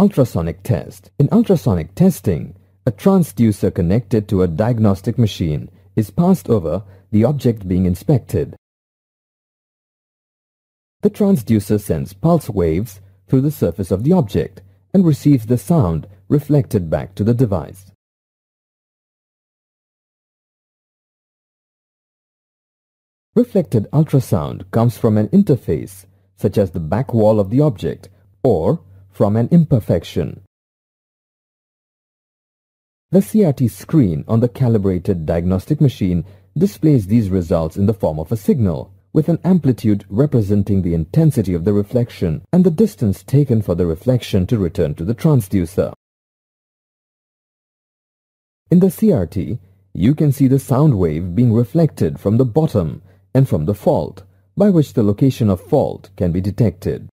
Ultrasonic test. In ultrasonic testing, a transducer connected to a diagnostic machine is passed over the object being inspected. The transducer sends pulse waves through the surface of the object and receives the sound reflected back to the device. Reflected ultrasound comes from an interface such as the back wall of the object or from an imperfection. The CRT screen on the calibrated diagnostic machine displays these results in the form of a signal, with an amplitude representing the intensity of the reflection and the distance taken for the reflection to return to the transducer. In the CRT, you can see the sound wave being reflected from the bottom and from the fault, by which the location of fault can be detected.